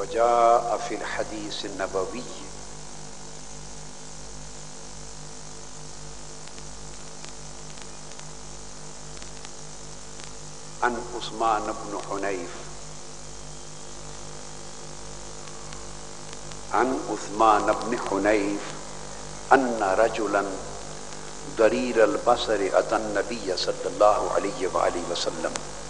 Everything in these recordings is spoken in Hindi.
वजा फिल हदीस नबवी अन उस्मान बन हुनैफ अन उस्मान बन हुनैफ अन्न रजुलन दरीर अलबसर अतन नबी सल्लल्लाहु अलैहि वसल्लम फ़काल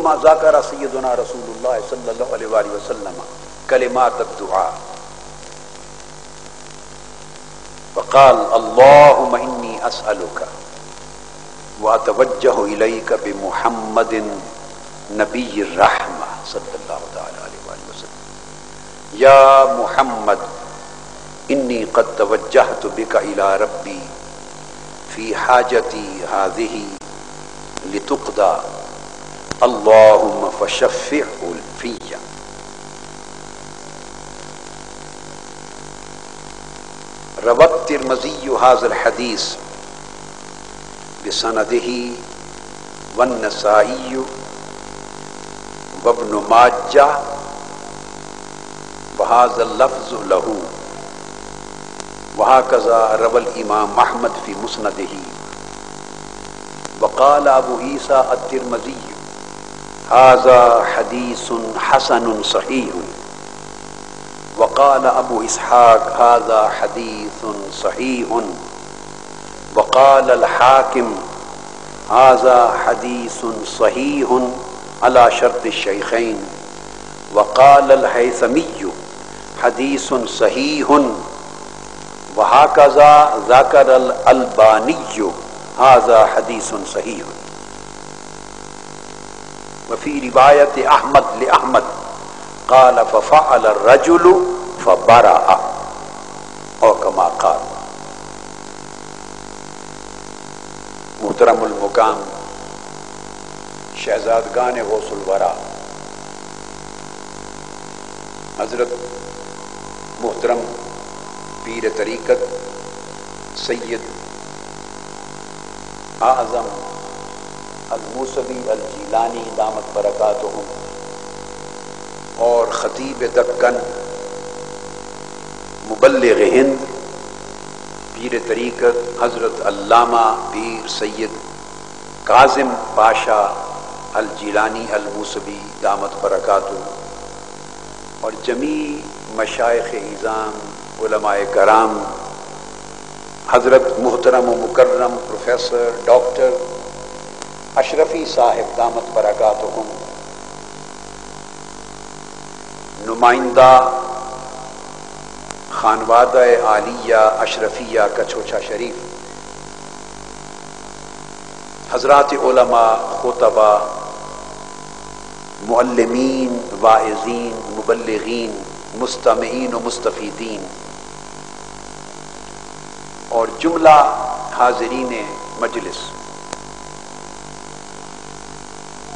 सुम्मा जाकर सैदना रसूलुल्लाह सल्लल्लाहु अलैहि वसल्लम कलिमात दुआ फ़काल अल्लाहुम्मा इन्नी अस्अलुका व अतवज्जहु इलैका बिमुहम्मदिन नबी रहमा सल्लल्लाहु अलैहि वसल्लम या मुहम्मद इन्नी कद तवज्जहतु बिका इला रब्बी फ़ी हाजती हाजिही लितुक़दा अल्लाहुम्मा फशफ़िअ फ़िय्या रवत तिरमजी हाजल हदीस बिसनदही वन नसाई वबन माजा वहाजल लफ्ज लहू वहा कज़ा रवल इमाम अहमद फ़ी मुसनदही वक़ाल अबू ईसा अतिरमजी हाजा हदीसन हसन सही वक़ाल अबू इसहाक हाजा हदीस सही वक़ाल हाकिम हाजा हदीस सही अला शर्त शेखैन वक़ाल हैसमी हदीस सही वहाकजा जाकर अलबानी हाजा हदीस सही वफ़ी रिवायत अहमद अहमद काल फ़फ़ाल रजुल फ़बरा और कमा काल मुहतरमुल शहजादगान गौसुलवरा हज़रत मुहतरम पीर तरीकत सैयद आज़म अलमूसवी अलजीलानी दामत बरक़ात और ख़तीब दक्कन मुबलग हिंद पीर तरीकत हज़रत अल्लामा पीर सैद काजिम पाशा अलजीलानी अलमूसवी दामत बरक़ात और जमी मशाइ उलमाए कराम हज़रत मोहतरम मुकर्रम प्रोफेसर डॉक्टर अशरफी साहिब दामत बरक़ात नुमाइंदा खानवाद आलिया अशरफिया कछोछा शरीफ। हजरात ओलमा खुतबा, मुअल्लिमीन, वाइजीन मुबलगिन मुस्तमीन व मुस्तफ़ीदीन। और जुमला हाजरीन मजलिस।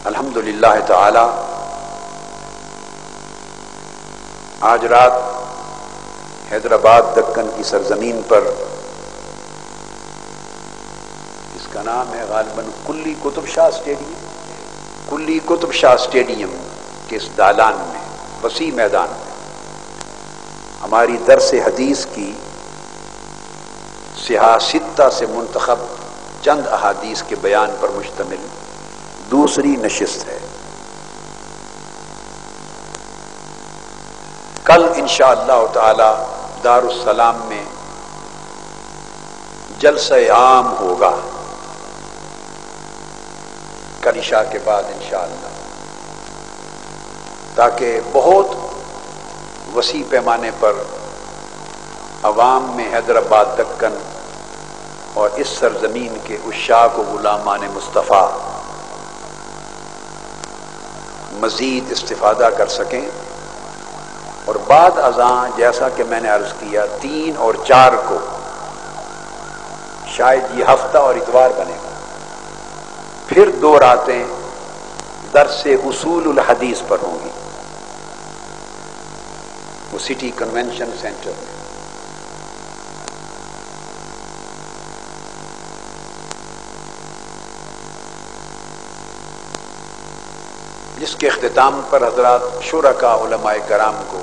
अल्हम्दुलिल्लाह ताला, आज रात हैदराबाद दक्कन की सरजमीन पर, इसका नाम है गालबन कुल्ली कुतुब शाह स्टेडियम। कुल्ली कुतुब शाह स्टेडियम के इस दालान में, वसी मैदान में, हमारी दरस हदीस की सियासता से मुंतखब चंद अहादीस के बयान पर मुश्तमिल। दूसरी नशस्त है। कल ताला दारुसलाम में जलस आम होगा। कल के बाद इंशा ताकि बहुत वसी पैमाने पर अवाम में हैदराबाद दक्कन और इस सरजमीन के उशाक गुलामान मुस्तफ़ा मज़ीद इस्तेफादा कर सकें। और बाद अजान जैसा कि मैंने अर्ज़ किया, तीन और चार को शायद ये हफ़्ता और इतवार बनेगा। फिर दो रातें दर से उसूल हदीस पर होंगी। वो सिटी कन्वेंशन सेंटर में। जिसके अख्ताम पर हज़रत शुरा का कराम को,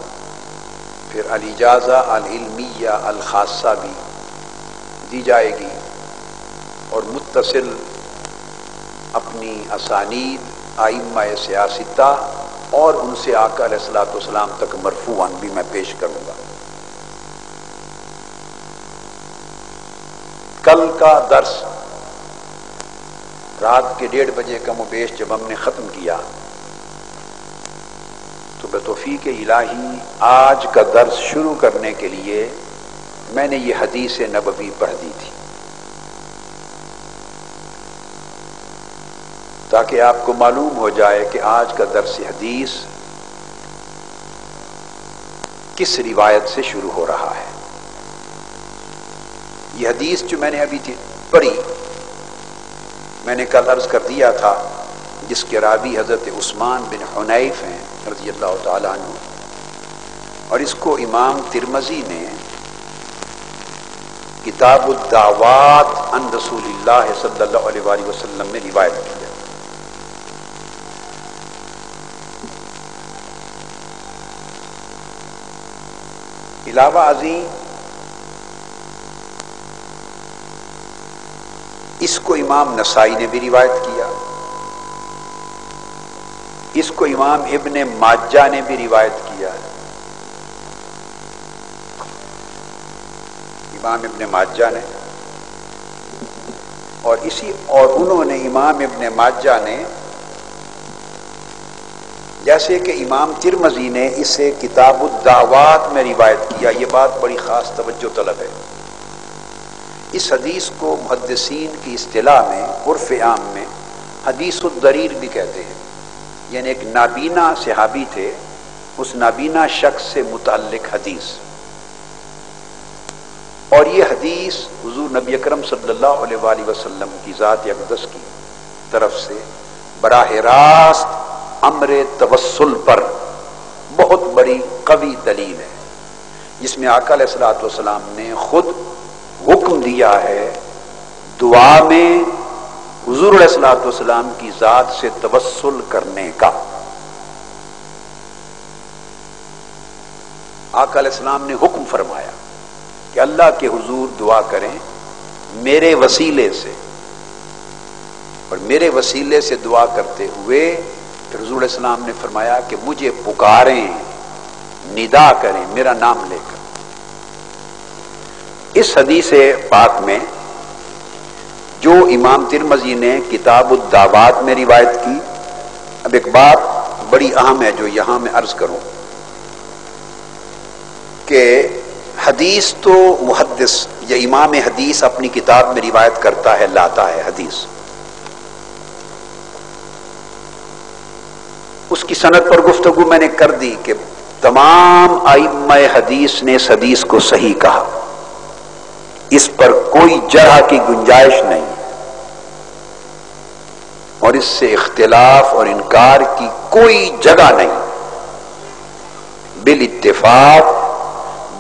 फिर अलीजाजा अलमिया अलखासा भी दी जाएगी और मुतसिल अपनी असानीद, आइम्मा सियासता और उनसे आकर सलाम तक मरफूआन भी मैं पेश करूँगा। कल का दर्स रात के डेढ़ बजे का मुबेश जब हमने ख़त्म किया तो बतौफी के इलाही। आज का दर्स शुरू करने के लिए मैंने ये हदीस नबवी पढ़ दी थी। ताकि आपको मालूम हो जाए कि आज का दर्स हदीस किस रिवायत से शुरू हो रहा है। यह हदीस जो मैंने अभी पढ़ी, मैंने कल अर्ज़ कर दिया था, जिसके रावी हज़रत उस्मान बिन हुनैफ हैं। रज़ी अल्लाह तु और इसको इमाम तिरमजी ने किताब अन रसूल सल्लल्लाहु अलैहि वसल्लम रिवायत की इलावा अजी, इसको इमाम नसाई ने भी रिवायत किया। इसको इमाम इब्ने माजा ने भी रिवायत किया है। इमाम इब्ने माजा ने और इसी और उन्होंने इमाम इब्ने माजा ने जैसे कि इमाम तिरमजी ने इसे किताबुद्दावात में रिवायत किया, ये बात बड़ी ख़ास तवज्जो तलब है। इस हदीस को मुहदसिन की अतलाह में, उर्फ़ आम में हदीसुद्दरीर भी कहते हैं। यानी एक नाबीना सिहाबी थे, उस नाबीना शख्स से मुतल हदीस। और ये हदीस हजूर नबी अक्रम वसल्लम की ज़ात अकदस की तरफ़ से बराह रास्त अमर तवसल पर बहुत बड़ी कवि दलील है, जिसमें आकल सलाम ने खुद हुक्म दिया है, दुआ में हजूर सलाम की ज़ात से तवसल करने का। इस्लाम ने हुक्म फरमाया कि अल्लाह के हुजूर दुआ करें मेरे वसीले से और मेरे वसीले से दुआ करते हुए रजूल इस्लाम ने फरमाया कि मुझे पुकारें, निदा करें, मेरा नाम लेकर। इस हदीस पाक में जो इमाम तिरमजी ने किताब दावात में रिवायत की, अब एक बात बड़ी अहम है जो यहाँ मैं अर्ज़ करूँ कि हदीस तो मुहदस या इमाम हदीस अपनी किताब में रिवायत करता है, लाता है हदीस। उसकी सनत पर गुफ्तगु मैंने कर दी कि तमाम आइम हदीस ने इस हदीस को सही कहा। इस पर कोई जरा की गुंजाइश नहीं। और इससे इख्तिलाफ और इनकार की कोई जगह नहीं। बिल इत्तेफाक,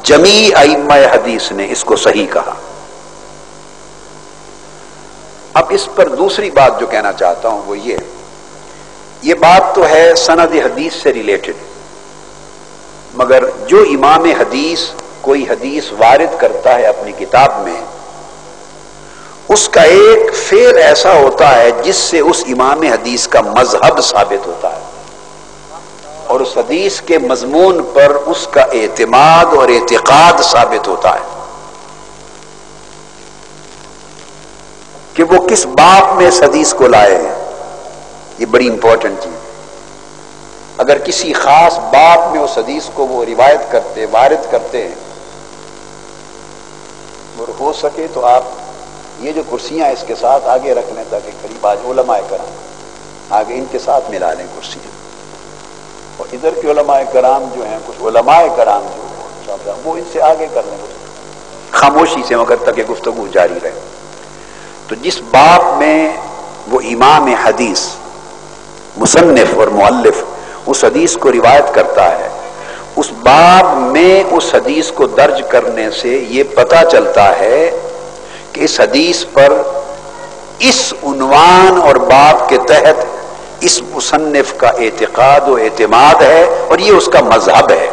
जमी आइम हदीस ने इसको सही कहा। अब इस पर दूसरी बात जो कहना चाहता हूँ वो ये ये बात तो है सनद हदीस से रिलेटेड। मगर जो इमाम हदीस कोई हदीस वारिद करता है अपनी किताब में उसका एक फेर ऐसा होता है जिससे उस इमाम हदीस का मज़हब साबित होता है। और उस हदीस के मजमून पर उसका एतमाद और एतकाद साबित होता है कि वो किस बाप में इस हदीस को लाए हैं। ये बड़ी इंपॉर्टेंट चीज़ अगर किसी खास बाप में उस हदीस को वो रिवायत करते, वारिद करते हैं, और हो सके तो आप ये जो कुर्सियाँ इसके साथ आगे रख लें ताकि करीब आज ओलमाए करा आगे इनके साथ मिला लें कुर्सियाँ। और इधर के उलमाए कराम जो हैं, कुछ उलमाए कराम जो वो इनसे आगे कर को खामोशी से मगर तक गुफ्तगु जारी रहे। तो जिस बाप में वो इमाम हदीस मुसन्फ और मुअल्लिफ, उस हदीस को रिवायत करता है, उस बाब में उस हदीस को दर्ज करने से ये पता चलता है कि इस हदीस पर इस उनवान और बाब के तहत इस मुसन्फ का एतकाद एतमाद है और ये उसका मज़हब है।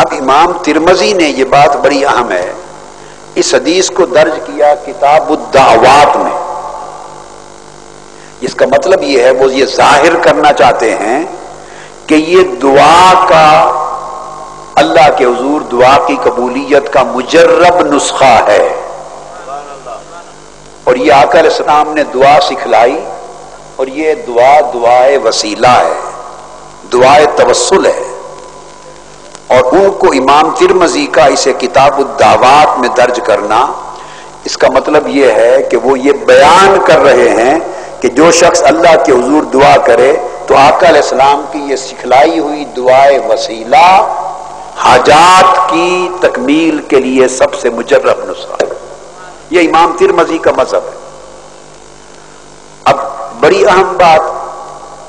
अब इमाम तिरमजी ने यह बात बड़ी अहम है। इस हदीस को दर्ज किया किताब किताबुद्दावात में इसका मतलब यह है वो ये ज़ाहिर करना चाहते हैं कि ये दुआ का अल्लाह के हजूर दुआ की कबूलियत का मुजर्रब नुस्खा है। और ये आकर इस्लाम ने दुआ सिखलाई, और ये दुआ दुआए वसीला है, दुआए तवस्सुल है। और उनको इमाम तिरमजी का इसे किताब दावात में दर्ज करना, इसका मतलब यह है कि वो ये बयान कर रहे हैं कि जो शख्स अल्लाह के हजूर दुआ करे तो इस्लाम की ये सिखलाई हुई दुआए वसीला हाजात की तकमील के लिए सबसे मुजर्रब नुस्खा। यह इमाम तिरमजी का मज़हब है। अब बड़ी अहम बात,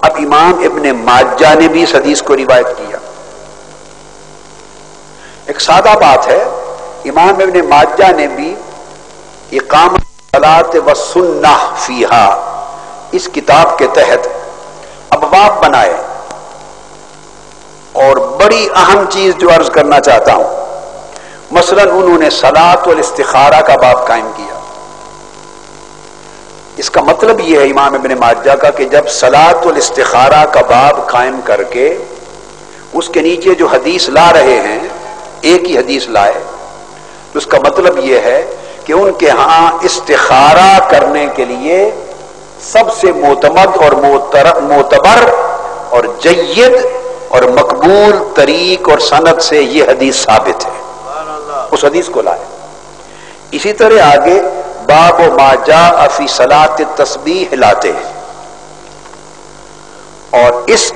अब इमाम इबन माजा ने भी इस हदीस को रिवायत किया। एक सादा बात है, इमाम इबन माजा ने भी इकाम सलात व सुन्ना फीहा, इस किताब के तहत अबवाब बनाए। और बड़ी अहम चीज़ जो अर्ज़ करना चाहता हूँ। मसलन उन्होंने सलात और इस्तारा का बाप कायम किया। इसका मतलब यह है इमाम इबन माजा का कि जब सलात और इस्तारा का बाब कायम करके उसके नीचे जो हदीस ला रहे हैं, एक ही हदीस लाए तो उसका मतलब यह है कि उनके यहाँ इस्तारा करने के लिए सबसे मोतमद और मोतबर और जयद और मकबूल तरीक और सनत से यह हदीस साबित है। उस हदीस को लाए। इसी तरह आगे, बाब माजा अफी सलात तस्बी हिलाते हैं। और इस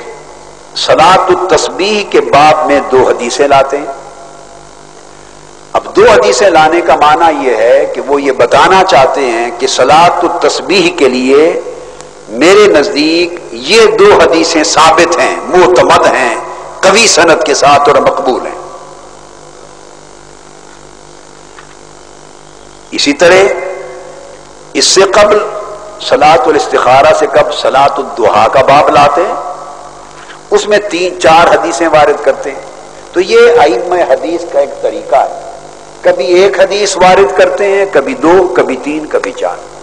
सलात तस्बीह के बाब में दो हदीसें लाते हैं। अब दो हदीसें लाने का माना यह है कि वो ये बताना चाहते हैं कि सलात तस्बीह के लिए मेरे नज़दीक ये दो हदीसें साबित हैं, मोतमद हैं, कवि सनत के साथ और मकबूल हैं। इसी तरह, इससे कबल सलात इस्तारा से कब सलात दुहा का बाब लाते हैं, उसमें तीन, चार हदीसें वारिद करते हैं। तो ये आइम हदीस का एक तरीका है। कभी एक हदीस वारिद करते हैं, कभी दो, कभी तीन, कभी चार।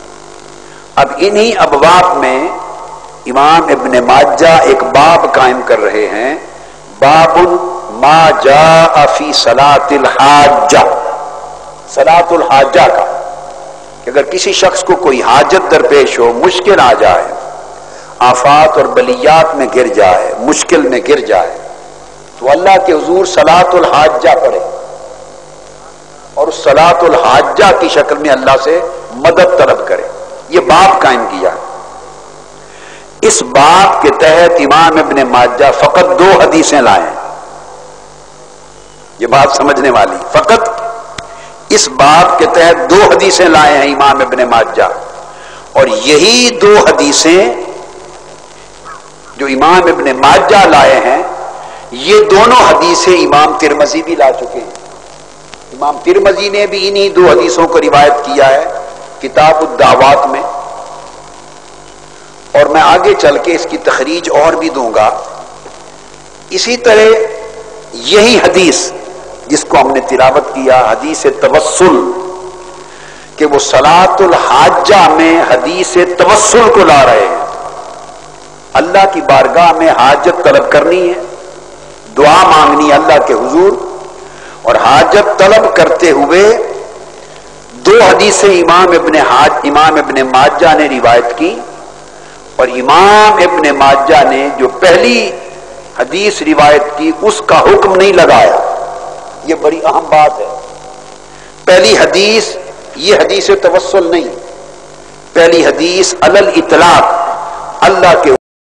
अब इन्हीं अबवाब में इमाम इबन माजा एक बाब कायम कर रहे हैं। बाबुल मा जा अफी सलातिल हाजा। सलातुल हाजा का। कि अगर किसी शख्स को कोई हाजत दरपेश हो, मुश्किल आ जाए, आफात और बलियात में गिर जाए, मुश्किल में गिर जाए तो अल्लाह के हजूर सलातुल हाजा पढ़े। और उस सलातुल हाजा की शक्ल में अल्लाह से मदद तलब बाप कायम किया। इस बाप के तहत इमाम इबन माजा फकत दो हदीसें लाए। ये बात समझने वाली। फकत इस बाप के तहत दो हदीसें लाए हैं इमाम इबन माजा। और यही दो हदीसें जो इमाम इबन माजा लाए हैं, ये दोनों हदीसें इमाम तिरमजी भी ला चुके हैं। इमाम तिरमजी ने भी इन्हीं दो हदीसों को रिवायत किया है किताब दावात में। और मैं आगे चल के इसकी तखरीज और भी दूँगा। इसी तरह यही हदीस जिसको हमने तिलावत किया, हदीस तवस्सुल, कि वो सलातुल हाजा में हदीस तवस्सुल को ला रहे हैं। अल्लाह की बारगाह में हाजत तलब करनी है, दुआ मांगनी अल्लाह के हुजूर, और हाजत तलब करते हुए दो हदीसें इमाम इबन हाज, इमाम इबन माजा ने रिवायत की। और इमाम इबन माजा ने जो पहली हदीस रिवायत की, उसका हुक्म नहीं लगाया। यह बड़ी अहम बात है। पहली हदीस, ये हदीस तवसल नहीं। पहली हदीस अलल इतलाक, अल्लाह के